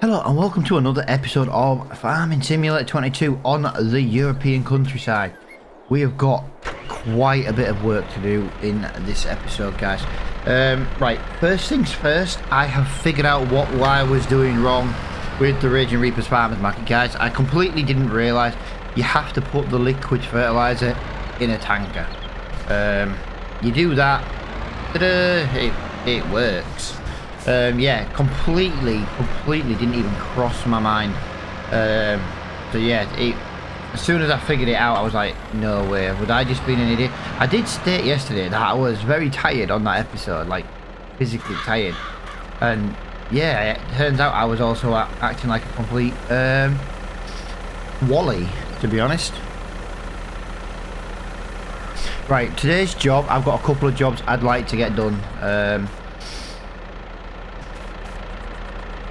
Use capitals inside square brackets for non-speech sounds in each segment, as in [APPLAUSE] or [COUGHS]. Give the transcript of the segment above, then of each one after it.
Hello and welcome to another episode of Farming Simulator 22 on the European countryside. We have got quite a bit of work to do in this episode guys. Um, right, first things first, I have figured out what I was doing wrong with the Raging Reapers Farmers Market guys. I completely didn't realise you have to put the liquid fertiliser in a tanker. Um, you do that, it, it works. Um, yeah, completely, completely didn't even cross my mind. Um, so yeah, it, as soon as I figured it out, I was like, no way, would I just been an idiot? I did state yesterday that I was very tired on that episode, like physically tired. And yeah, it turns out I was also acting like a complete um, wally, to be honest. Right, today's job, I've got a couple of jobs I'd like to get done. Um,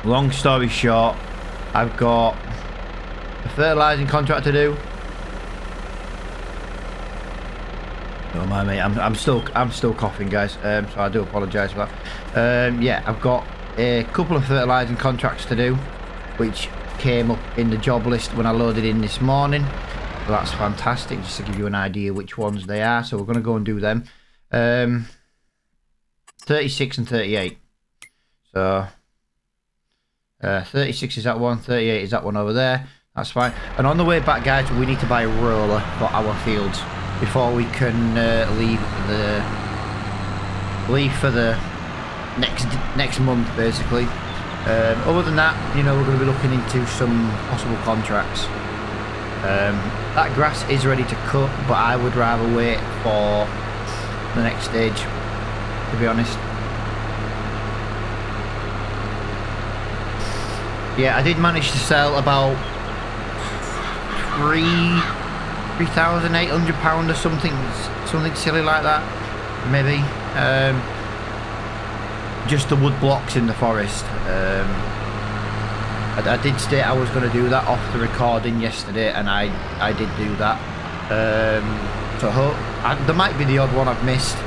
long story short, I've got a fertilising contract to do. Oh my mate, I'm, I'm still I'm still coughing, guys. Um, so I do apologise for that. Um, yeah, I've got a couple of fertilising contracts to do, which came up in the job list when I loaded in this morning. So that's fantastic, just to give you an idea which ones they are. So we're going to go and do them. Um, 36 and 38. So uh, 36 is that one, 38 is that one over there. That's fine. And on the way back, guys, we need to buy a roller for our fields before we can uh, leave the leave for the next next month, basically. Um, other than that, you know, we're going to be looking into some possible contracts. Um, that grass is ready to cut, but I would rather wait for the next stage, to be honest. Yeah, I did manage to sell about three three thousand eight hundred pound or something something silly like that. Maybe. Um, just the wood blocks in the forest. Um, I, I, did state I was going to do that off the recording yesterday, and I I did do that. Um, so hope I, there might be the odd one I've missed.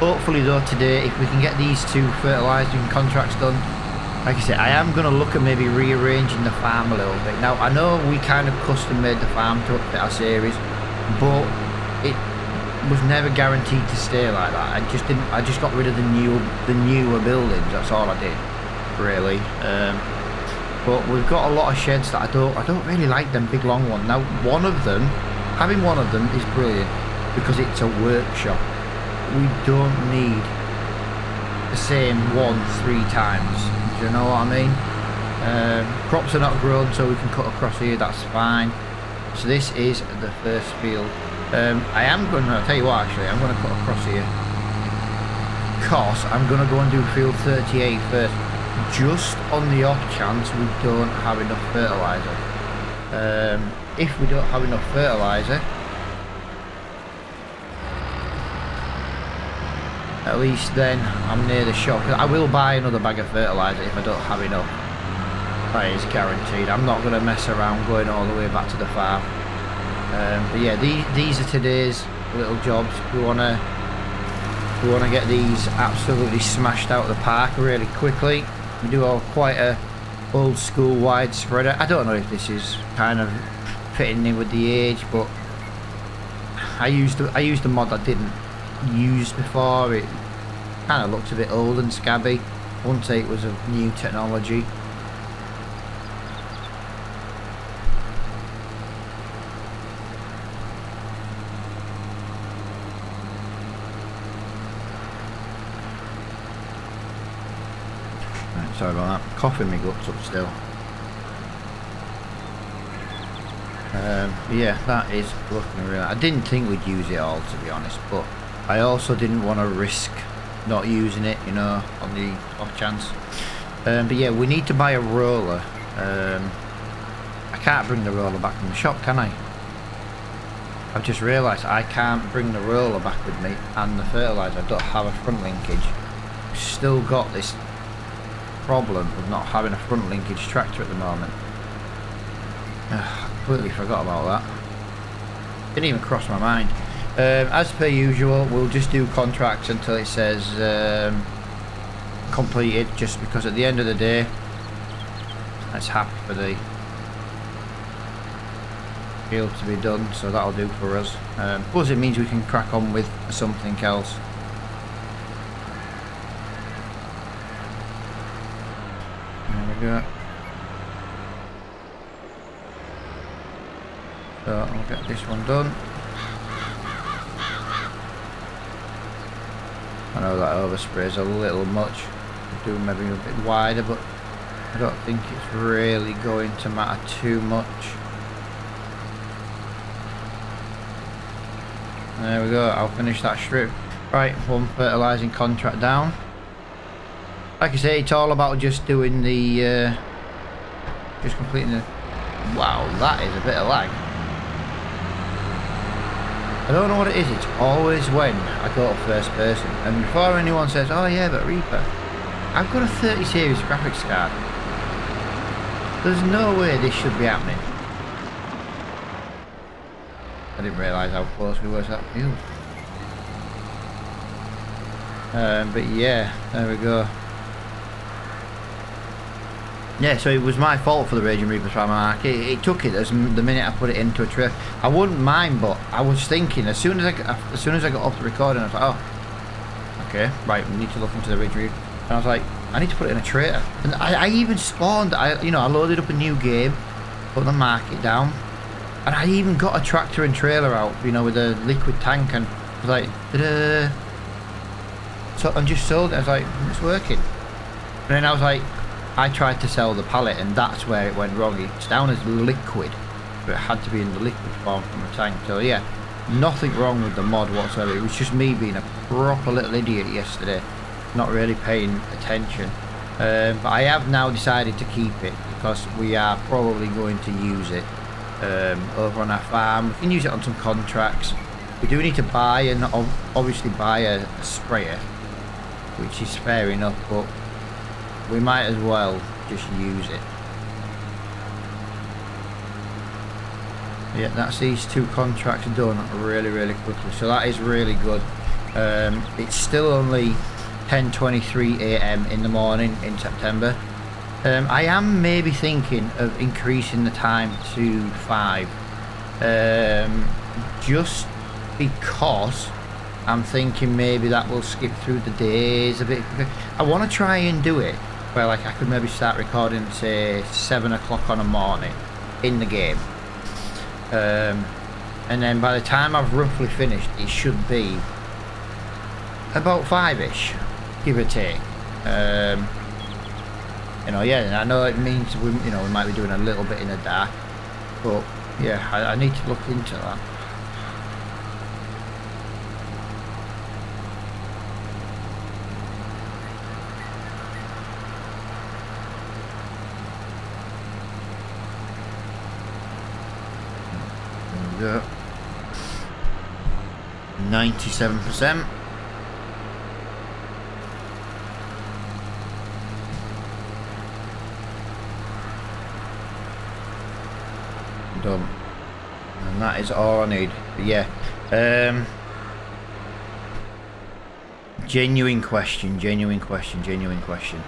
Hopefully though today, if we can get these two fertilising contracts done, like I said, I am going to look at maybe rearranging the farm a little bit. Now, I know we kind of custom made the farm to fit our series, but it was never guaranteed to stay like that. I just didn't. I just got rid of the new, the newer buildings. That's all I did, really. Um, but we've got a lot of sheds that I don't. I don't really like them big long ones. Now, one of them, having one of them is brilliant because it's a workshop. We don't need the same one three times you know what I mean? Um, crops are not grown so we can cut across here, that's fine. So this is the first field. Um, I am going to, I'll tell you what actually, I'm going to cut across here. Because I'm going to go and do field 38 first. Just on the off chance we don't have enough fertiliser. Um, if we don't have enough fertiliser, At least then I'm near the shop. I will buy another bag of fertiliser if I don't have enough. That is guaranteed. I'm not going to mess around going all the way back to the farm. Um, but yeah, these, these are today's little jobs. We want to we want to get these absolutely smashed out of the park really quickly. We do have quite a old school wide spreader. I don't know if this is kind of fitting in with the age, but I used I used a mod I didn't use before. It kind of looks a bit old and scabby. Say it was a new technology. Right, sorry about that. Coughing me guts up still. Um, yeah, that is looking real. I didn't think we'd use it all, to be honest, but I also didn't want to risk not using it, you know, on the off chance. Um, but yeah, we need to buy a roller. Um, I can't bring the roller back from the shop, can I? I've just realised I can't bring the roller back with me and the fertiliser. I don't have a front linkage. Still got this problem of not having a front linkage tractor at the moment. Ugh, completely forgot about that. Didn't even cross my mind. Um, as per usual, we'll just do contracts until it says um, completed, just because at the end of the day, That's happy for the field to be done, so that'll do for us. Um, plus it means we can crack on with something else. There we go. So I'll get this one done. I know that overspray is a little much. Do maybe a bit wider, but I don't think it's really going to matter too much. There we go, I'll finish that strip. Right, one fertilising contract down. Like I say, it's all about just doing the, uh, just completing the, wow, that is a bit of lag. I don't know what it is, it's always when I go to first person. And before anyone says, oh yeah, but Reaper, I've got a 30 series graphics card. There's no way this should be happening. I didn't realise how close we were to that field. Um, but yeah, there we go. Yeah, so it was my fault for the Raging Reaper Primal Arc. It, it, took it as the minute I put it into a trip. I wouldn't mind, but I was thinking as soon as I as soon as I got off the recording, I was like, oh, okay, right, we need to look into the Raging Reaper. And I was like, I need to put it in a traitor. And I, I even spawned, I you know, I loaded up a new game, put the market down, and I even got a tractor and trailer out, you know, with a liquid tank, and I was like, da So and just sold it. I was like, it's working. And then I was like, I tried to sell the pallet and that's where it went wrong. It's down as liquid, but it had to be in the liquid form from a tank. So yeah, nothing wrong with the mod whatsoever. It was just me being a proper little idiot yesterday, not really paying attention. Um, but I have now decided to keep it because we are probably going to use it um, over on our farm. We can use it on some contracts. We do need to buy and obviously buy a, a sprayer, which is fair enough, but we might as well just use it. Yeah, that's these two contracts done really, really quickly. So that is really good. Um, it's still only 10.23 a.m. in the morning in September. Um, I am maybe thinking of increasing the time to 5. Um, just because I'm thinking maybe that will skip through the days a bit. I want to try and do it where like I could maybe start recording say 7 o'clock on a morning in the game. Um, and then by the time I've roughly finished it should be about 5ish give or take. Um, you know yeah and I know it means we, you know we might be doing a little bit in the dark but yeah I, I need to look into that Yeah. 97%. Done. And that is all I need. But yeah. Um, genuine question, genuine question, genuine question.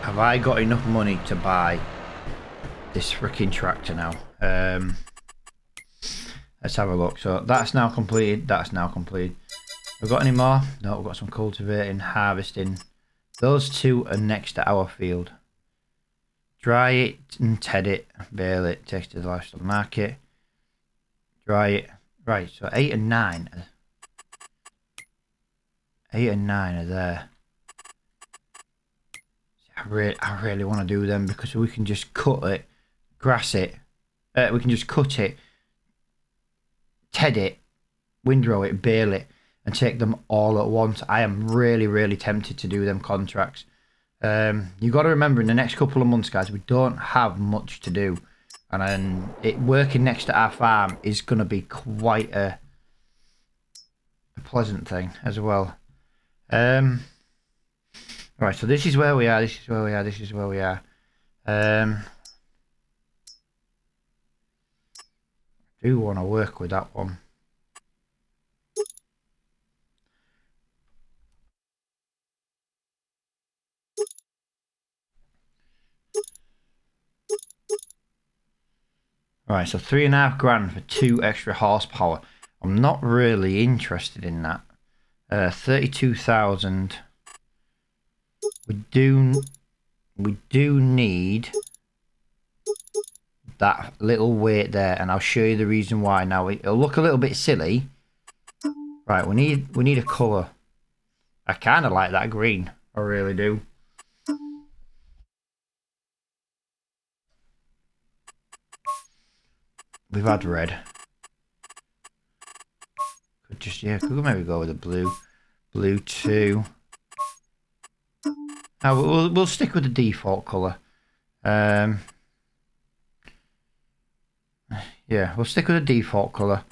Have I got enough money to buy this freaking tractor now? Um, Let's have a look. So that's now completed. That's now completed. We've got any more? No, we've got some cultivating, harvesting. Those two are next to our field. Dry it and ted it, bale it, take it to the livestock market. Dry it. Right, so 8 and 9. 8 and 9 are there. I really, I really want to do them because we can just cut it, grass it. Uh, we can just cut it, ted it, windrow it, bail it, and take them all at once. I am really, really tempted to do them contracts. Um, you got to remember in the next couple of months, guys, we don't have much to do, and then it working next to our farm is going to be quite a, a pleasant thing as well. Um, right, so this is where we are. This is where we are. This is where we are. Um, do want to work with that one. Right, so three and a half grand for two extra horsepower. I'm not really interested in that. Uh, 32,000. We do, we do need that little weight there, and I'll show you the reason why. Now it'll look a little bit silly. Right, we need we need a colour. I kind of like that green. I really do. We've had red. Could just yeah, could maybe go with a blue, blue two. Now we'll we'll stick with the default colour. Um, yeah, we'll stick with the default colour,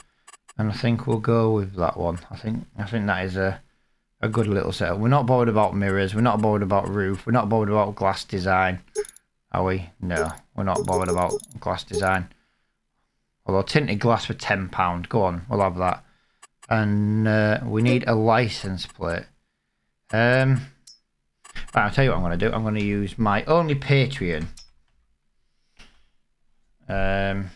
and I think we'll go with that one. I think I think that is a a good little setup. We're not bothered about mirrors. We're not bothered about roof. We're not bothered about glass design. Are we? No, we're not bothered about glass design. Although tinted glass for £10. Go on, we'll have that. And uh, we need a license plate. Um, right, I'll tell you what I'm going to do. I'm going to use my only Patreon. Um,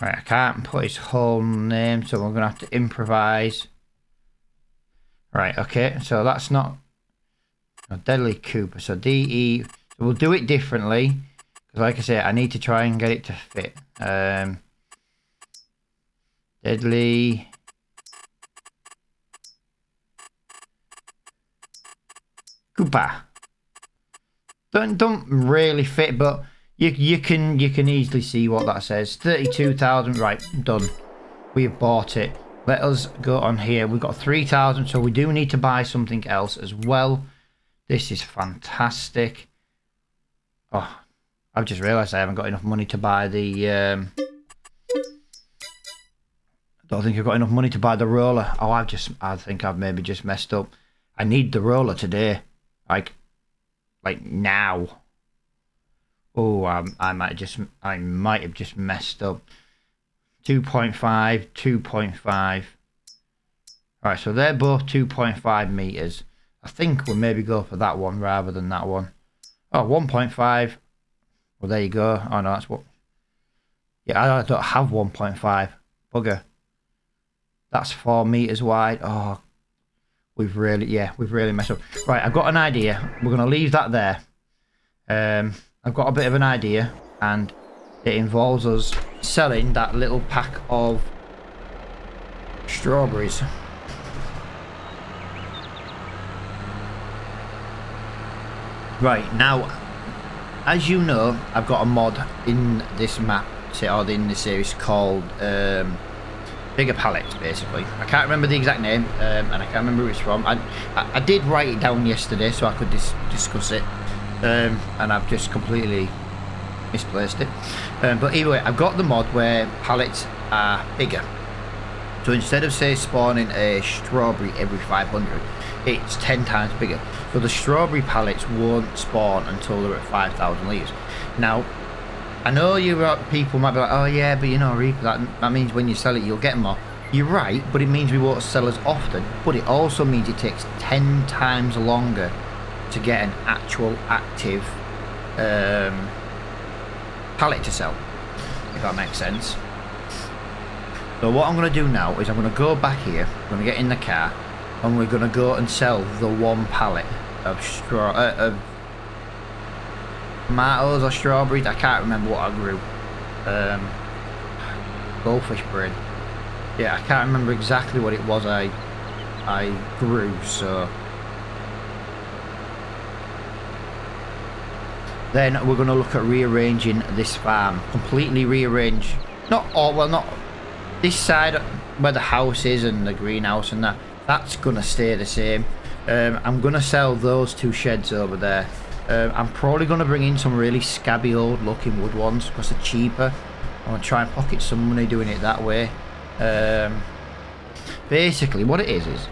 Right, I can't put his whole name, so we're going to have to improvise. Right, okay, so that's not a Deadly Cooper. So DE, so we'll do it differently. Because like I say, I need to try and get it to fit. Um, Deadly Cooper. Don't, don't really fit, but you you can you can easily see what that says. Thirty-two thousand. Right, done. We have bought it. Let us go on here. We've got three thousand, so we do need to buy something else as well. This is fantastic. Oh, I've just realised I haven't got enough money to buy the. Um, I don't think I've got enough money to buy the roller. Oh, I've just. I think I've maybe just messed up. I need the roller today, like, like now. Oh, um, I might just, I might have just messed up. 2.5, 2.5. Right, so they're both 2.5 meters. I think we'll maybe go for that one rather than that one. Oh, 1.5. Well, there you go. Oh, no, that's what... Yeah, I don't have 1.5. Bugger. That's 4 meters wide. Oh, we've really, yeah, we've really messed up. Right, I've got an idea. We're going to leave that there. Um... I've got a bit of an idea and it involves us selling that little pack of strawberries. Right, now, as you know, I've got a mod in this map, or in this series called um, Bigger Pallets, basically. I can't remember the exact name, um, and I can't remember who it's from. I, I, I, did write it down yesterday so I could dis discuss it um, and I've just completely misplaced it. Um, but anyway, I've got the mod where pallets are bigger. So instead of say spawning a strawberry every 500, it's 10 times bigger. So the strawberry pallets won't spawn until they're at 5,000 litres. Now, I know you people might be like, oh yeah, but you know, that, that means when you sell it, you'll get more. You're right, but it means we won't sell as often. But it also means it takes 10 times longer to get an actual active um, pallet to sell, if that makes sense. So what I'm going to do now is I'm going to go back here, I'm going to get in the car, and we're going to go and sell the one pallet of straw uh, of tomatoes or strawberries. I can't remember what I grew. Um, goldfish brain. Yeah, I can't remember exactly what it was I I grew. So Then we're going to look at rearranging this farm. Completely rearrange. Not all, well not this side where the house is and the greenhouse and that. That's going to stay the same. Um, I'm going to sell those two sheds over there. Um, I'm probably going to bring in some really scabby old looking wood ones because they're cheaper. I'm going to try and pocket some money doing it that way. Um, basically what it is is,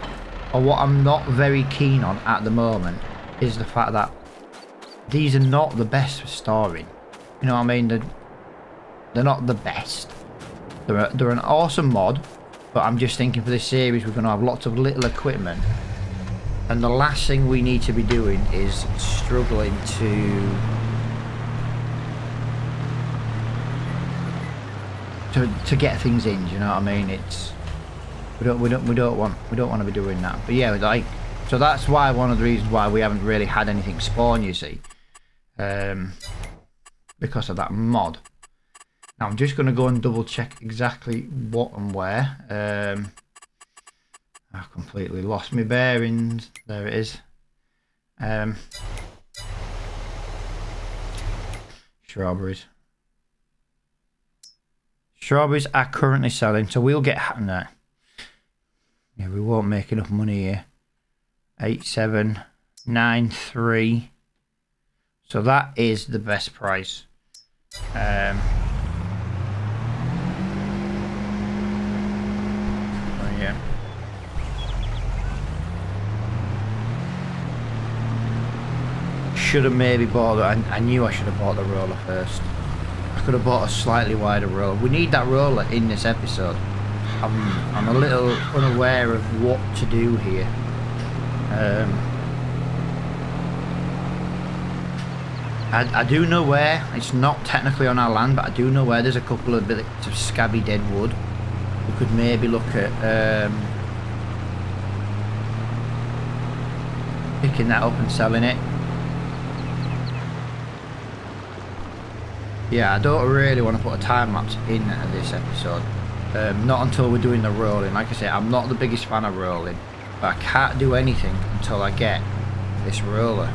or what I'm not very keen on at the moment, is the fact that these are not the best for storing. You know what I mean? They're, they're not the best. They're, a, they're an awesome mod, but I'm just thinking for this series we're going to have lots of little equipment And the last thing we need to be doing is struggling to to to get things in. You know what I mean? It's we don't we don't we don't want we don't want to be doing that. But yeah, like so that's why one of the reasons why we haven't really had anything spawn. You see, um, because of that mod. Now I'm just going to go and double check exactly what and where. Um, I've completely lost my bearings. There it is. Um, strawberries. Strawberries are currently selling, so we'll get that. no. Yeah, we won't make enough money here. Eight seven nine three. So that is the best price. Um, yeah. Should have maybe bought. I, I knew I should have bought the roller first. I could have bought a slightly wider roller. We need that roller in this episode. I'm I'm a little unaware of what to do here. Um, I, I do know where. It's not technically on our land, but I do know where there's a couple of bits of scabby dead wood. We could maybe look at um, picking that up and selling it. Yeah, I don't really want to put a time lapse in this episode. Um, not until we're doing the rolling. Like I say, I'm not the biggest fan of rolling. But I can't do anything until I get this roller.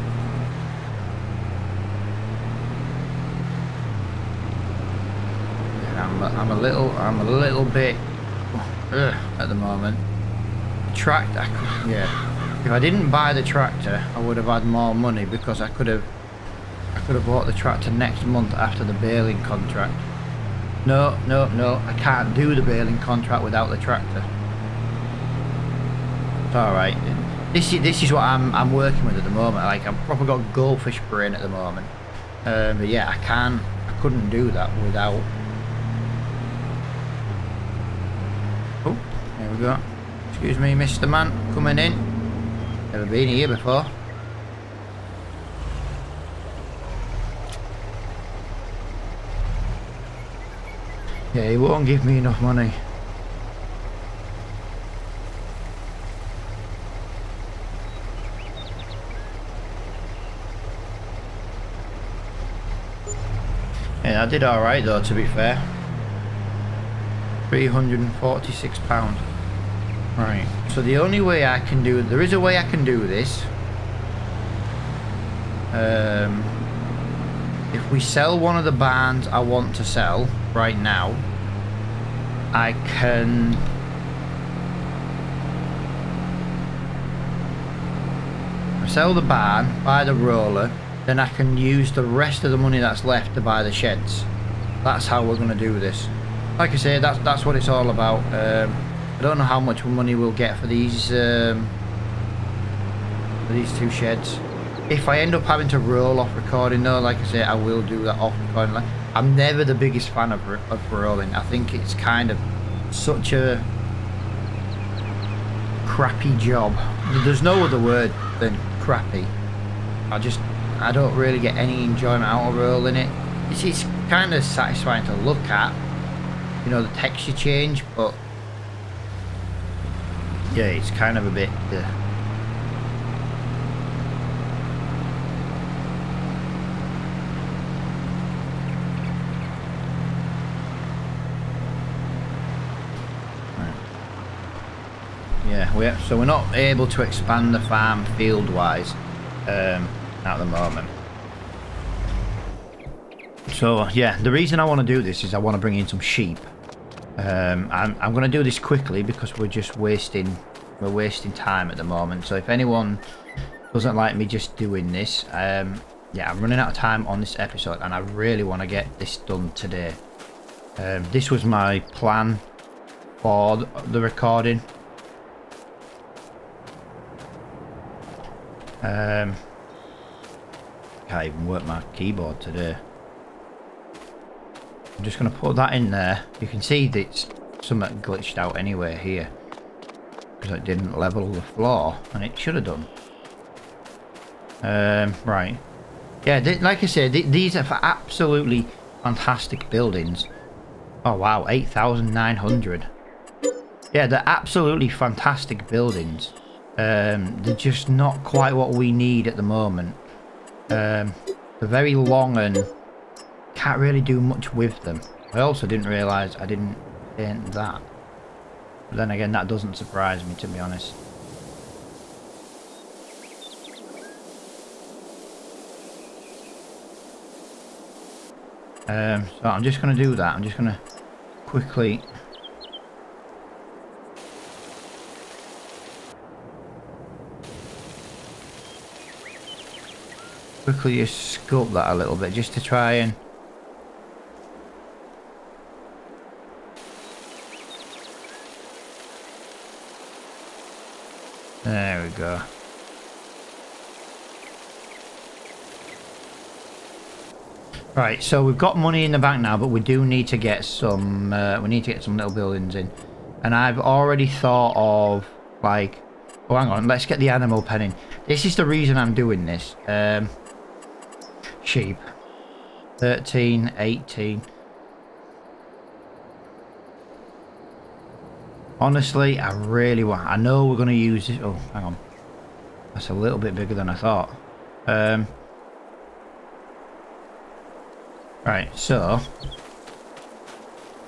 I'm a, I'm a little, I'm a little bit ugh, at the moment. Tractor, yeah. If I didn't buy the tractor, I would have had more money because I could have, I could have bought the tractor next month after the baling contract. No, no, no, I can't do the baling contract without the tractor. It's alright. This is, this is what I'm, I'm working with at the moment. Like, I've probably got goldfish brain at the moment. Um, but yeah, I can't, I couldn't do that without... Oh, there we go. Excuse me, Mr. Man, coming in. Never been here before. Yeah, he won't give me enough money. Yeah, I did alright though, to be fair. £346. Right, so the only way I can do, there is a way I can do this. Um, if we sell one of the barns I want to sell right now, I can sell the barn, buy the roller, then I can use the rest of the money that's left to buy the sheds. That's how we're going to do this. Like I say, that's that's what it's all about. Um, I don't know how much money we'll get for these um, for these two sheds. If I end up having to roll off recording though, like I say, I will do that off recording. I'm never the biggest fan of, of rolling. I think it's kind of such a crappy job. There's no other word than crappy. I just, I don't really get any enjoyment out of rolling it. It's, it's kind of satisfying to look at, you know, the texture change, but yeah, it's kind of a bit... Uh, Yeah, we so we're not able to expand the farm field-wise um, at the moment. So yeah, the reason I want to do this is I want to bring in some sheep. Um, I'm, I'm going to do this quickly because we're just wasting we're wasting time at the moment. So if anyone doesn't like me just doing this, um, yeah, I'm running out of time on this episode and I really want to get this done today. Um, this was my plan for the recording. Um, can't even work my keyboard today. I'm just going to put that in there. You can see that it's somewhat glitched out anyway here. Because it didn't level the floor. And it should have done. Um, right. Yeah, like I said, these are for absolutely fantastic buildings. Oh wow, 8,900. Yeah, they're absolutely fantastic buildings. Um, they're just not quite what we need at the moment. Um, they're very long and can't really do much with them. I also didn't realise I didn't paint that. But then again, that doesn't surprise me, to be honest. Um, so I'm just going to do that. I'm just going to quickly quickly just sculpt that a little bit just to try and there we go right so we've got money in the bank now but we do need to get some uh, we need to get some little buildings in and I've already thought of like oh hang on let's get the animal pen in this is the reason I'm doing this um sheep. 13, 18. Honestly, I really want... I know we're going to use this... Oh, hang on. That's a little bit bigger than I thought. Um, right, so...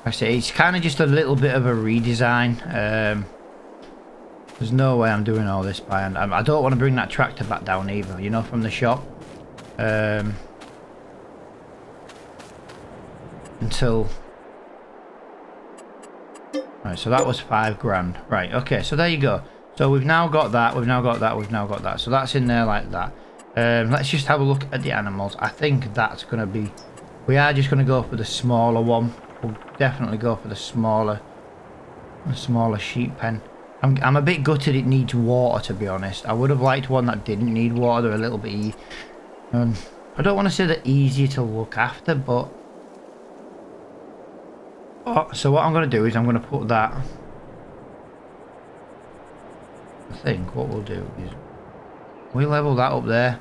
I say it's kind of just a little bit of a redesign. Um, there's no way I'm doing all this by hand. I don't want to bring that tractor back down either, you know, from the shop. Um, until... Right, so that was five grand. Right, okay, so there you go. So we've now got that, we've now got that, we've now got that. So that's in there like that. Um, let's just have a look at the animals. I think that's going to be... We are just going to go for the smaller one. We'll definitely go for the smaller... The smaller sheep pen. I'm, I'm a bit gutted it needs water, to be honest. I would have liked one that didn't need water. They're a little bit... Um, I don't want to say they're easier to look after, but Oh, so what I'm going to do is I'm going to put that... I think what we'll do is... We level that up there.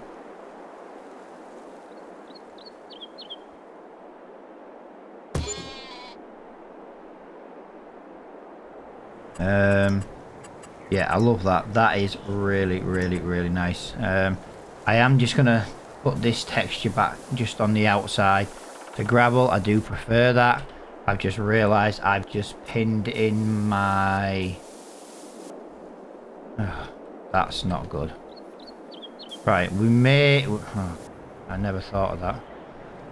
Um, yeah, I love that. That is really, really, really nice. Um, I am just going to put this texture back just on the outside. The gravel, I do prefer that. I've just realised I've just pinned in my... Oh, that's not good. Right, we may... Oh, I never thought of that.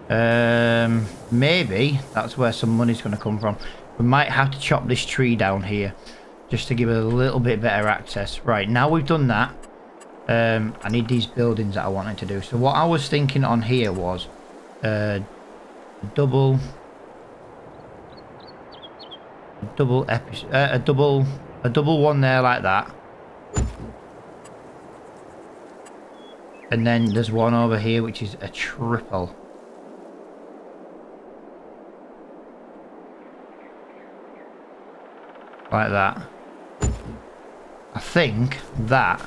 Um, maybe that's where some money's going to come from. We might have to chop this tree down here just to give it a little bit better access. Right, now we've done that, um, I need these buildings that I wanted to do. So what I was thinking on here was uh, double double epi uh, a double a double one there like that. And then there's one over here which is a triple. Like that. I think that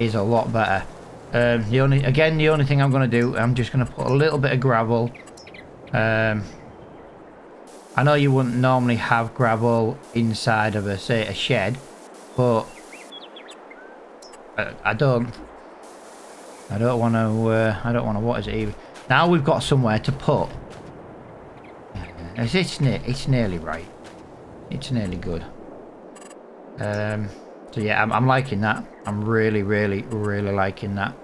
is a lot better. Um, the only again the only thing I'm going to do I'm just going to put a little bit of gravel um, I know you wouldn't normally have gravel inside of a say a shed, but I, I don't. I don't want to. Uh, I don't want to. What is it even? Now we've got somewhere to put. It's it's, it's nearly right. It's nearly good. Um. So yeah, I'm, I'm liking that. I'm really, really, really liking that.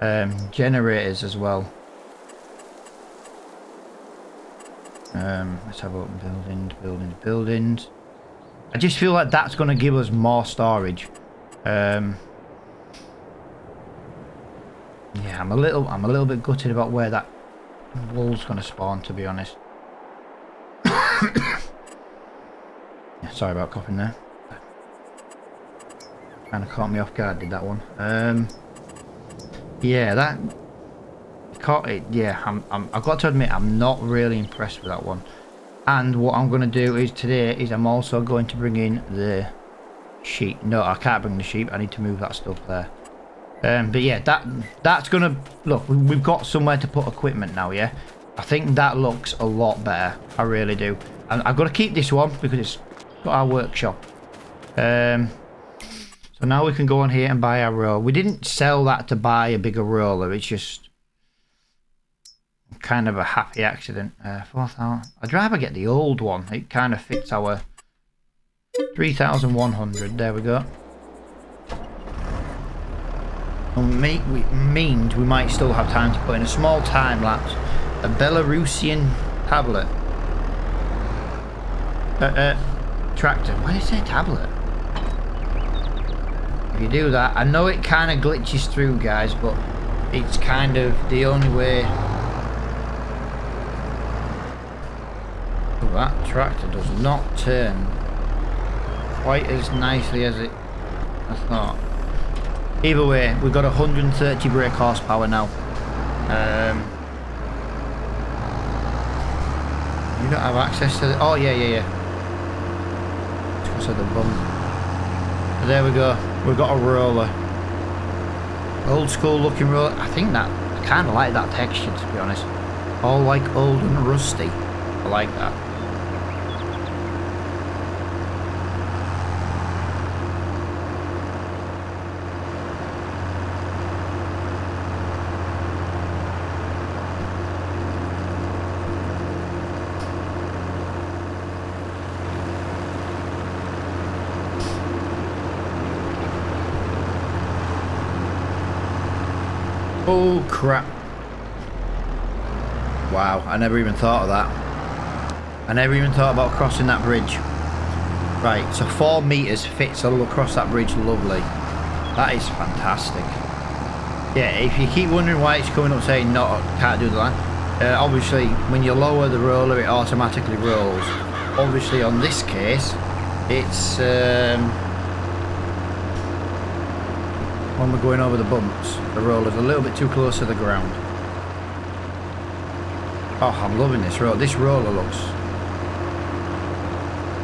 Um, generators as well. Um, let's have open. Buildings, buildings, buildings. I just feel like that's going to give us more storage. Um, yeah, I'm a little, I'm a little bit gutted about where that wool's going to spawn. To be honest. yeah, [COUGHS] sorry about coughing there. Kind of caught me off guard. Did that one? Um, yeah, that it. Yeah, I'm, I'm, I've got to admit, I'm not really impressed with that one. And what I'm going to do is today is I'm also going to bring in the sheep. No, I can't bring the sheep. I need to move that stuff there. Um, but yeah, that that's gonna look. We've got somewhere to put equipment now. Yeah, I think that looks a lot better. I really do. And I've got to keep this one because it's got our workshop. Um, so now we can go on here and buy our roller. We didn't sell that to buy a bigger roller. It's just kind of a happy accident. Uh, 4,000. I'd rather get the old one. It kind of fits our 3,100. There we go. Make, we, means we might still have time to put in a small time lapse. A Belarusian tablet. Uh, uh, tractor. Why did it say tablet? If you do that, I know it kind of glitches through, guys, but it's kind of the only way. That tractor does not turn quite as nicely as it I thought. Either way, we've got 130 brake horsepower now. Um, you don't have access to the... Oh, yeah, yeah, yeah. Because of the bump. So there we go. We've got a roller. Old school looking roller. I think that... I kind of like that texture, to be honest. All like old and rusty. I like that. Oh crap. Wow, I never even thought of that. I never even thought about crossing that bridge. Right, so four meters fits all across that bridge, lovely. That is fantastic. Yeah, if you keep wondering why it's coming up saying no, can't do the line, uh, obviously when you lower the roller it automatically rolls. Obviously on this case, it's um, when we're going over the bumps, the roller's a little bit too close to the ground. Oh, I'm loving this roller. This roller looks...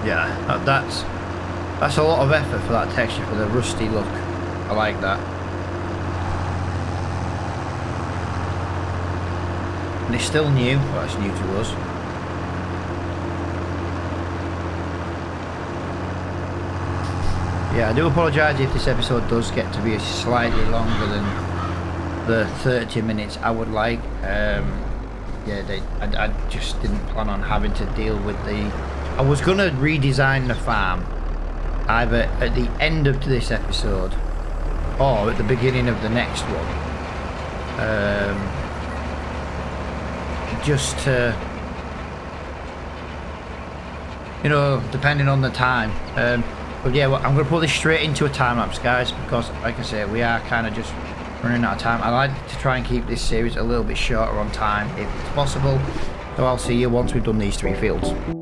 Yeah, that, that's... That's a lot of effort for that texture, for the rusty look. I like that. And it's still new. Well, it's new to us. Yeah, I do apologise if this episode does get to be slightly longer than the 30 minutes I would like. Um, yeah, they, I, I, just didn't plan on having to deal with the... I was going to redesign the farm either at the end of this episode or at the beginning of the next one. Um, just to... You know, depending on the time. Um, but yeah, well, I'm going to put this straight into a time lapse, guys, because like I say, we are kind of just running out of time. I like to try and keep this series a little bit shorter on time if it's possible. So I'll see you once we've done these three fields.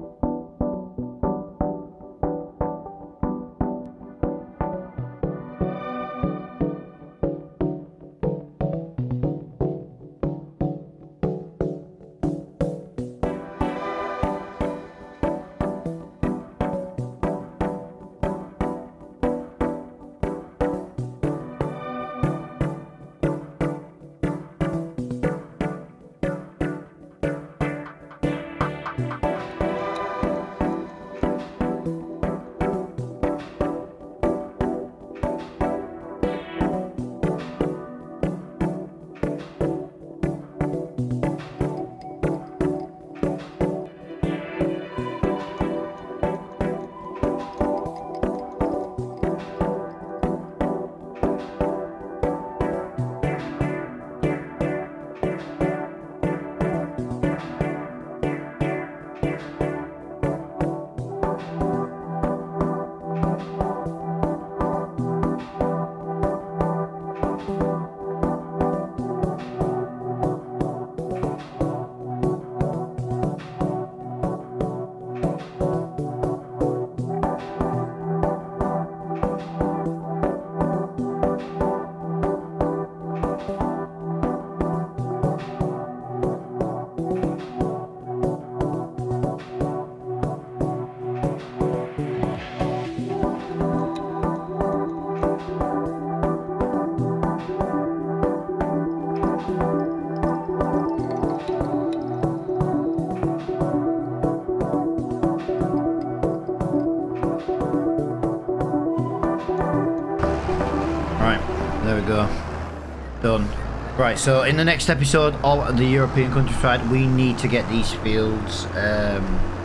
so in the next episode all the european countryside we need to get these fields um,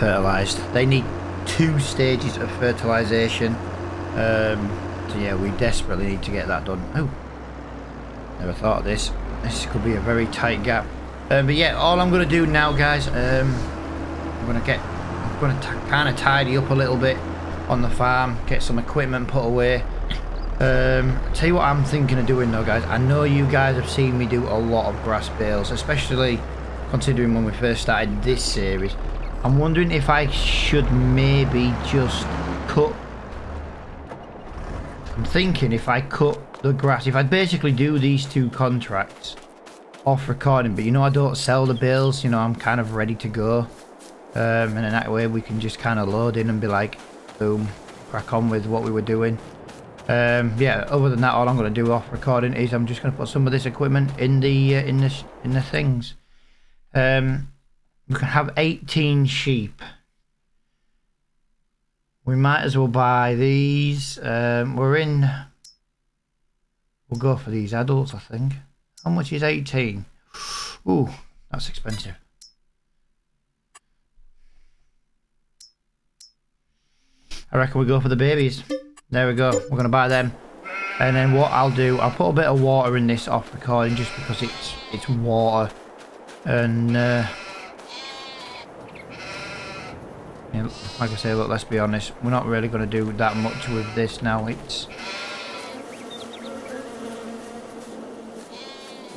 fertilised. They need two stages of fertilisation. Um, so yeah, we desperately need to get that done. Oh, never thought of this. This could be a very tight gap. Um, but yeah, all I'm going to do now, guys, um, I'm going to get, I'm going to kind of tidy up a little bit on the farm, get some equipment put away. Um, tell you what I'm thinking of doing though, guys. I know you guys have seen me do a lot of grass bales, especially considering when we first started this series. I'm wondering if I should maybe just cut I'm thinking if I cut the grass, if I basically do these two contracts off recording, but you know I don't sell the bills, you know I'm kind of ready to go. Um, and in that way we can just kind of load in and be like, boom, crack on with what we were doing. Um, yeah, other than that, all I'm going to do off recording is I'm just going to put some of this equipment in the uh, in this in the things. Um, we can have 18 sheep. We might as well buy these. Um, we're in... We'll go for these adults, I think. How much is 18? Ooh, that's expensive. I reckon we go for the babies. There we go. We're going to buy them. And then what I'll do, I'll put a bit of water in this off recording just because it's it's water. And uh, like I say, look, let's be honest, we're not really going to do that much with this now. It's,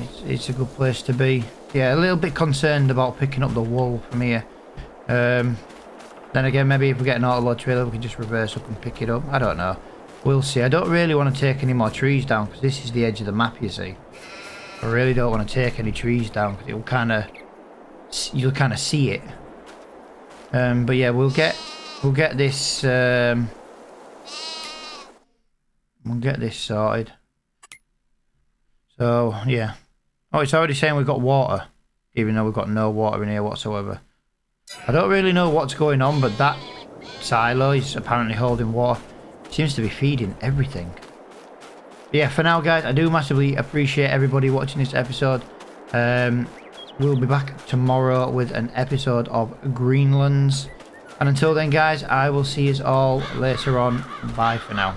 it's it's a good place to be. Yeah, a little bit concerned about picking up the wool from here. Um, then again, maybe if we get an autoload trailer, we can just reverse up and pick it up. I don't know. We'll see. I don't really want to take any more trees down because this is the edge of the map, you see. I really don't want to take any trees down because it will kind of, you'll kind of see it. Um, but yeah, we'll get we'll get this um, we'll get this sorted. So yeah. Oh, it's already saying we've got water, even though we've got no water in here whatsoever. I don't really know what's going on, but that silo is apparently holding water. Seems to be feeding everything. But yeah, for now, guys, I do massively appreciate everybody watching this episode. Um, We'll be back tomorrow with an episode of Greenlands. And until then, guys, I will see you all later on. Bye for now.